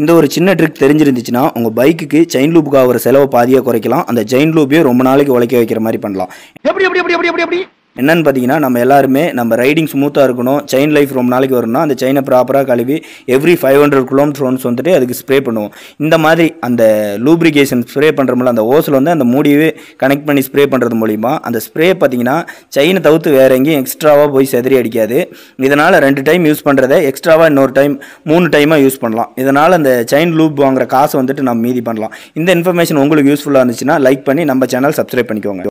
இந்த ஒரு சின்ன ட்ரிக் தெரிஞ்சிருந்துச்சுன்னா உங்கள் பைக்குக்கு செயின் லூப்புக்கு ஆகிற செலவை பாதியாக குறைக்கலாம். அந்த செயின் லூப்பையும் ரொம்ப நாளைக்கு உழைக்க வைக்கிற மாதிரி பண்ணலாம். எப்படி எப்படி எப்படி எப்படி எப்படி எப்படி? என்னன்னு பார்த்தீங்கன்னா நம்ம எல்லாருமே நம்ம ரைடிங் ஸ்மூத்தாக இருக்கணும். செயின் லைஃப் ரொம்ப நாளைக்கு வரணும்னா அந்த செயினை ப்ராப்பராக கழுவி every five hundred kilometre once வந்துட்டு அதுக்கு ஸ்ப்ரே பண்ணுவோம். இந்த மாதிரி அந்த லூப்ரிகேஷன் ஸ்ப்ரே பண்ணுறோம்ல அந்த ஓஸில் வந்து அந்த மூடியவே கனெக்ட் பண்ணி ஸ்ப்ரே பண்ணுறது மூலிமா அந்த ஸ்ப்ரே பார்த்தீங்கன்னா செயினை தவிர்த்து வேறு எங்கேயும் எக்ஸ்ட்ராவாக போய் செதறி அடிக்காது. இதனால் ரெண்டு டைம் யூஸ் பண்ணுறதை எக்ஸ்ட்ராவாக இன்னொரு டைம் மூணு டைமாக யூஸ் பண்ணலாம். இதனால் அந்த செயின் லூப் வாங்குற காசை வந்துட்டு நம்ம மீதி பண்ணலாம். இந்த இன்ஃபர்மேஷன் உங்களுக்கு யூஸ்ஃபுல்லாக இருந்துச்சுன்னா லைக் பண்ணி நம்ம சேனல் சப்ஸ்கிரைப் பண்ணிக்கோங்க.